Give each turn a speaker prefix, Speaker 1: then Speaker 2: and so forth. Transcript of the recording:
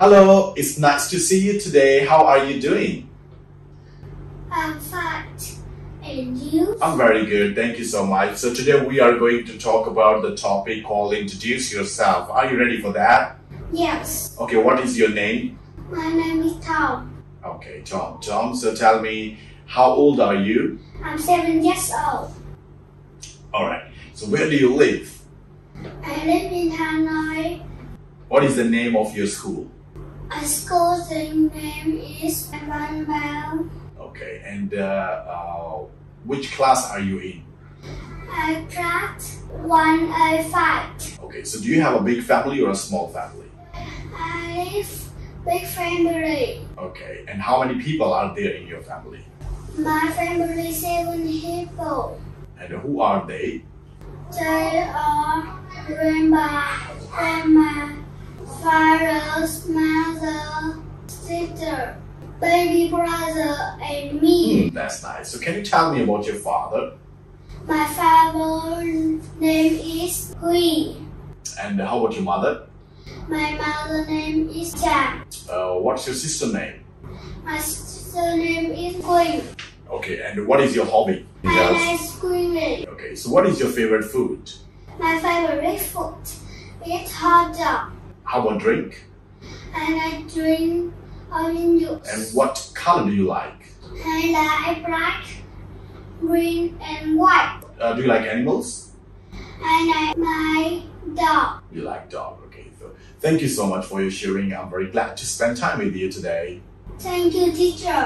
Speaker 1: Hello, it's nice to see you today. How are you doing?
Speaker 2: I'm fat. And you?
Speaker 1: I'm very good. Thank you so much. So today we are going to talk about the topic called introduce yourself. Are you ready for that?
Speaker 2: Yes.
Speaker 1: Okay, what is your name?
Speaker 2: My name is Tom.
Speaker 1: Okay, Tom. Tom, so tell me, how old are you?
Speaker 2: I'm seven years old.
Speaker 1: All right. So where do you live?
Speaker 2: I live in Hanoi.
Speaker 1: What is the name of your school?
Speaker 2: A school's name is Bao.
Speaker 1: Okay, and uh, uh, which class are you in?
Speaker 2: I class 105.
Speaker 1: Okay, so do you have a big family or a small family?
Speaker 2: I big family.
Speaker 1: Okay, and how many people are there in your family?
Speaker 2: My family seven people.
Speaker 1: And who are they?
Speaker 2: They are grandpa, grandma, sister, baby brother, and me.
Speaker 1: Hmm, that's nice. So can you tell me about your father?
Speaker 2: My father's name is Hui.
Speaker 1: And how about your mother?
Speaker 2: My mother's name is Chan.
Speaker 1: Uh, what's your sister name?
Speaker 2: My sister name is Queen.
Speaker 1: Okay, and what is your hobby?
Speaker 2: I like swimming.
Speaker 1: Okay, so what is your favorite food?
Speaker 2: My favorite food is hot dog.
Speaker 1: How about drink?
Speaker 2: And I drink orange juice.
Speaker 1: And what color do you like?
Speaker 2: I like black, green, and white.
Speaker 1: Uh, do you like animals?
Speaker 2: I like my dog.
Speaker 1: You like dog. Okay, so thank you so much for your sharing. I'm very glad to spend time with you today.
Speaker 2: Thank you, teacher.